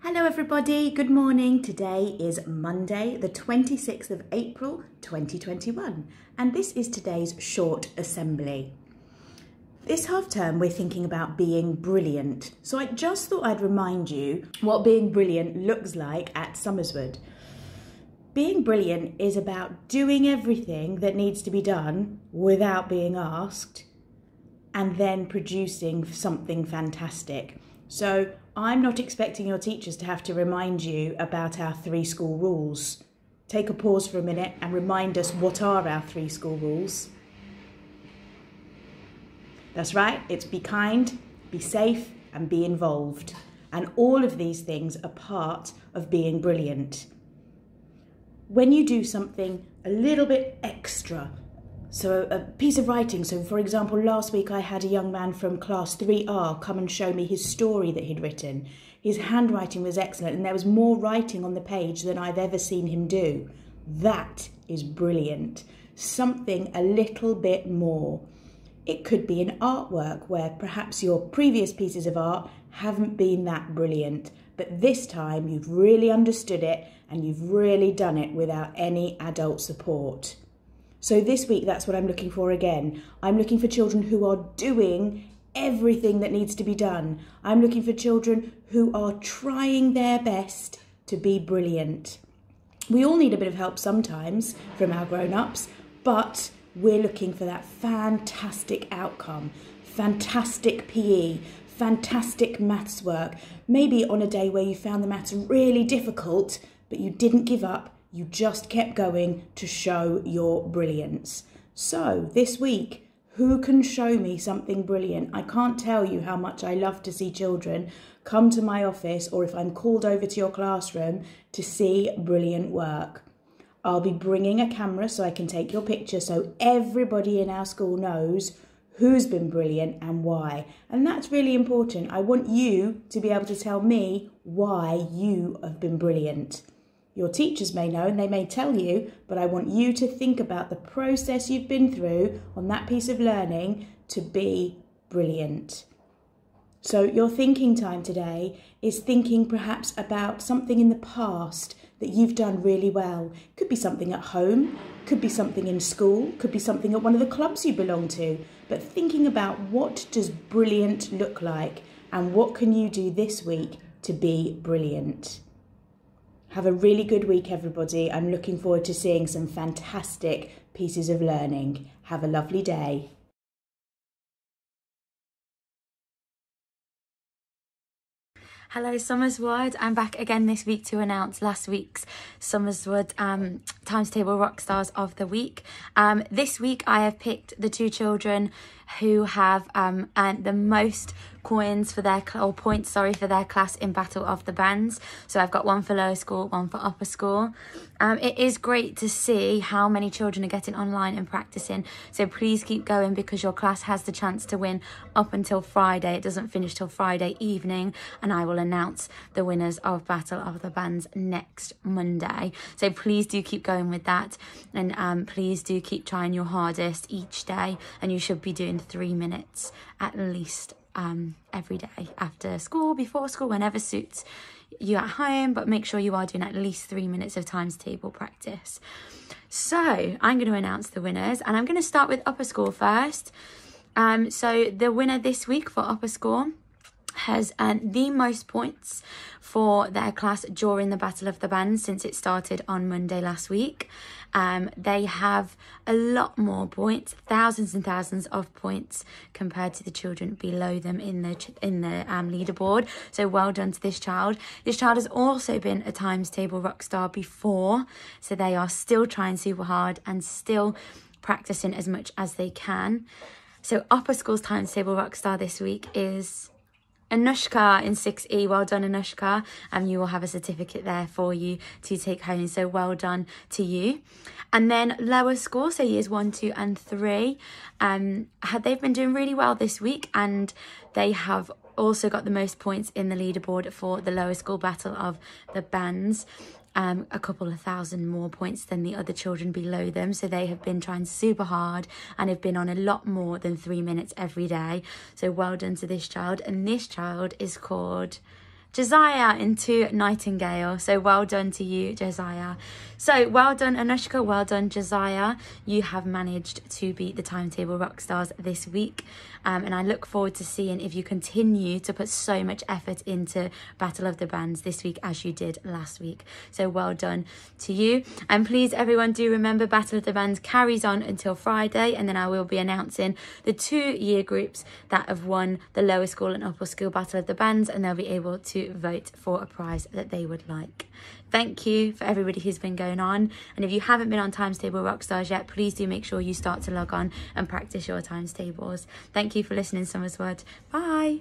Hello everybody, good morning. Today is Monday, the 26th of April 2021, and this is today's short assembly. This half term, we're thinking about being brilliant. So I just thought I'd remind you what being brilliant looks like at Summerswood. Being brilliant is about doing everything that needs to be done without being asked and then producing something fantastic. So I'm not expecting your teachers to have to remind you about our three school rules. Take a pause for a minute and remind us what are our three school rules. That's right, it's be kind, be safe, and be involved. And all of these things are part of being brilliant. When you do something a little bit extra, so a piece of writing, so for example, last week I had a young man from class 3R come and show me his story that he'd written. His handwriting was excellent and there was more writing on the page than I've ever seen him do. That is brilliant. Something a little bit more. It could be an artwork where perhaps your previous pieces of art haven't been that brilliant, but this time you've really understood it and you've really done it without any adult support. So this week, that's what I'm looking for again. I'm looking for children who are doing everything that needs to be done. I'm looking for children who are trying their best to be brilliant. We all need a bit of help sometimes from our grown ups, but we're looking for that fantastic outcome, fantastic PE, fantastic maths work. Maybe on a day where you found the maths really difficult, but you didn't give up, you just kept going to show your brilliance. So this week, who can show me something brilliant? I can't tell you how much I love to see children come to my office or if I'm called over to your classroom to see brilliant work. I'll be bringing a camera so I can take your picture so everybody in our school knows who's been brilliant and why. And that's really important. I want you to be able to tell me why you have been brilliant. Your teachers may know and they may tell you, but I want you to think about the process you've been through on that piece of learning to be brilliant. So, your thinking time today is thinking perhaps about something in the past that you've done really well. Could be something at home, could be something in school, could be something at one of the clubs you belong to. But thinking about what does brilliant look like and what can you do this week to be brilliant. Have a really good week, everybody. I'm looking forward to seeing some fantastic pieces of learning. Have a lovely day. Hello, Summerswood. I'm back again this week to announce last week's Summerswood um, Times Table Rockstars of the Week. Um, this week, I have picked the two children who have um, earned the most coins for their or points sorry for their class in battle of the bands. So i've got one for lower school one for upper school um, it is great to see how many children are getting online and practicing. So please keep going because your class has the chance to win up until friday. It doesn't finish till friday evening. And i will announce the winners of battle of the bands next monday. So please do keep going with that. And um, please do keep trying your hardest each day. And you should be doing three minutes at least um, every day after school, before school, whenever suits you at home, but make sure you are doing at least three minutes of times table practice. So I'm going to announce the winners and I'm going to start with upper school first. Um, so the winner this week for upper school has earned the most points for their class during the Battle of the Bands since it started on Monday last week. Um, they have a lot more points, thousands and thousands of points compared to the children below them in the in the um, leaderboard. So well done to this child. This child has also been a times table rock star before, so they are still trying super hard and still practicing as much as they can. So upper schools times table rock star this week is Anushka in 6E, well done Anushka, and you will have a certificate there for you to take home, so well done to you. And then lower score, so years 1, 2 and 3, um, they've been doing really well this week and they have also got the most points in the leaderboard for the lower school battle of the bands um, a couple of thousand more points than the other children below them. So they have been trying super hard and have been on a lot more than three minutes every day. So well done to this child. And this child is called Josiah into Nightingale. So well done to you, Josiah. So well done, Anushka. Well done, Josiah. You have managed to beat the timetable rock stars this week. Um, and I look forward to seeing if you continue to put so much effort into Battle of the Bands this week as you did last week. So well done to you. And please, everyone, do remember Battle of the Bands carries on until Friday, and then I will be announcing the two year groups that have won the lower school and upper school Battle of the Bands, and they'll be able to vote for a prize that they would like. Thank you for everybody who's been going on. And if you haven't been on Times Table Rockstars yet, please do make sure you start to log on and practice your times tables. Thank you for listening, Summerswood. Bye.